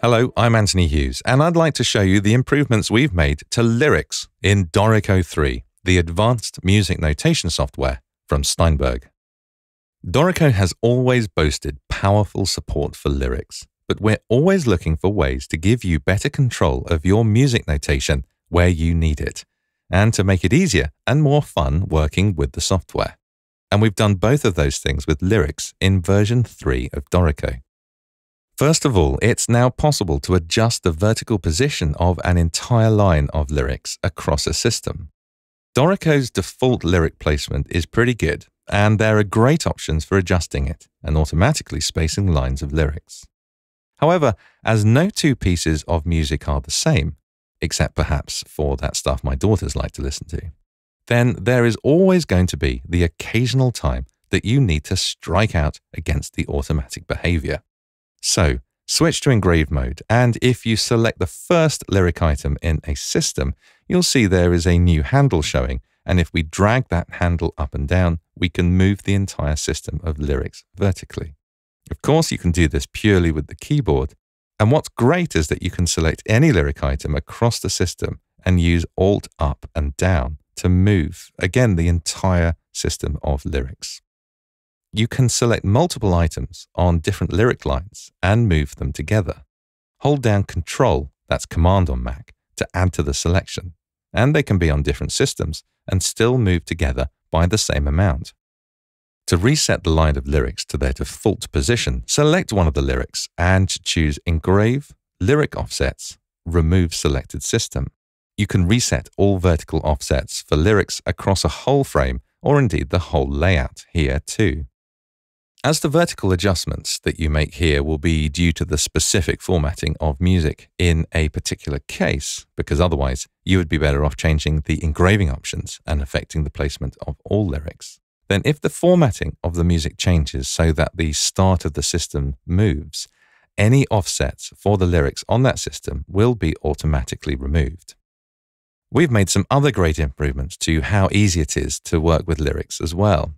Hello, I'm Anthony Hughes, and I'd like to show you the improvements we've made to lyrics in Dorico 3, the advanced music notation software from Steinberg. Dorico has always boasted powerful support for lyrics, but we're always looking for ways to give you better control of your music notation where you need it, and to make it easier and more fun working with the software. And we've done both of those things with lyrics in version 3 of Dorico. First of all, it's now possible to adjust the vertical position of an entire line of lyrics across a system. Dorico's default lyric placement is pretty good, and there are great options for adjusting it and automatically spacing lines of lyrics. However, as no two pieces of music are the same, except perhaps for that stuff my daughters like to listen to, then there is always going to be the occasional time that you need to strike out against the automatic behavior. So, switch to engrave mode, and if you select the first lyric item in a system, you'll see there is a new handle showing, and if we drag that handle up and down, we can move the entire system of lyrics vertically. Of course, you can do this purely with the keyboard, and what's great is that you can select any lyric item across the system and use Alt up and down to move, again, the entire system of lyrics you can select multiple items on different lyric lines and move them together. Hold down Control, that's Command on Mac, to add to the selection, and they can be on different systems and still move together by the same amount. To reset the line of lyrics to their default position, select one of the lyrics and choose Engrave, Lyric Offsets, Remove Selected System. You can reset all vertical offsets for lyrics across a whole frame or indeed the whole layout here too. As the vertical adjustments that you make here will be due to the specific formatting of music in a particular case, because otherwise you would be better off changing the engraving options and affecting the placement of all lyrics, then if the formatting of the music changes so that the start of the system moves, any offsets for the lyrics on that system will be automatically removed. We've made some other great improvements to how easy it is to work with lyrics as well,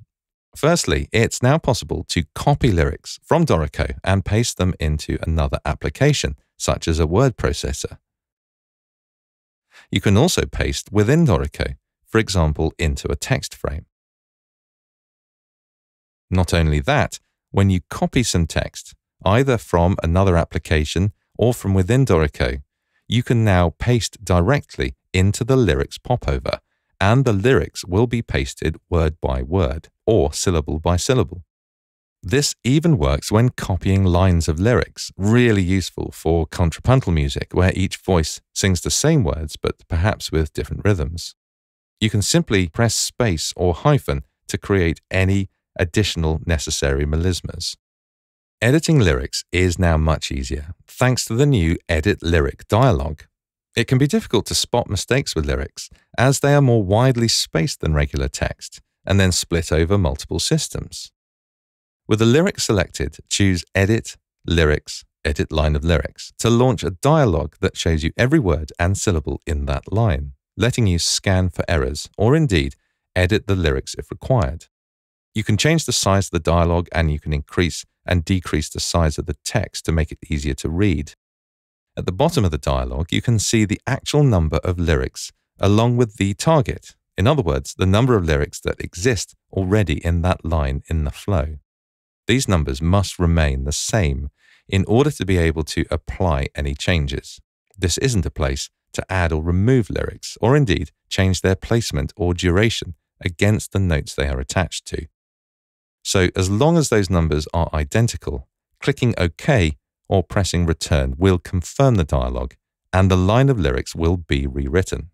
Firstly, it's now possible to copy lyrics from Dorico and paste them into another application, such as a word processor. You can also paste within Dorico, for example, into a text frame. Not only that, when you copy some text, either from another application or from within Dorico, you can now paste directly into the lyrics popover and the lyrics will be pasted word by word or syllable by syllable. This even works when copying lines of lyrics, really useful for contrapuntal music where each voice sings the same words but perhaps with different rhythms. You can simply press space or hyphen to create any additional necessary melismas. Editing lyrics is now much easier thanks to the new Edit Lyric dialog. It can be difficult to spot mistakes with lyrics, as they are more widely spaced than regular text and then split over multiple systems. With the lyric selected, choose Edit, Lyrics, Edit Line of Lyrics to launch a dialog that shows you every word and syllable in that line, letting you scan for errors or indeed edit the lyrics if required. You can change the size of the dialog and you can increase and decrease the size of the text to make it easier to read. At the bottom of the dialogue, you can see the actual number of lyrics along with the target. In other words, the number of lyrics that exist already in that line in the flow. These numbers must remain the same in order to be able to apply any changes. This isn't a place to add or remove lyrics, or indeed change their placement or duration against the notes they are attached to. So, as long as those numbers are identical, clicking OK or pressing return will confirm the dialogue and the line of lyrics will be rewritten.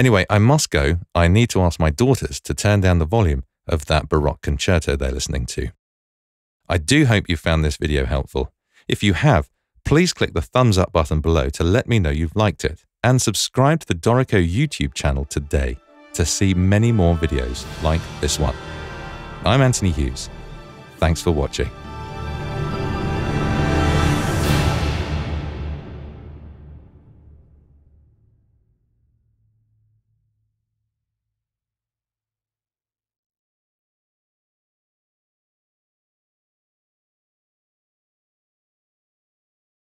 Anyway, I must go. I need to ask my daughters to turn down the volume of that Baroque concerto they're listening to. I do hope you found this video helpful. If you have, please click the thumbs up button below to let me know you've liked it and subscribe to the Dorico YouTube channel today to see many more videos like this one. I'm Anthony Hughes. Thanks for watching.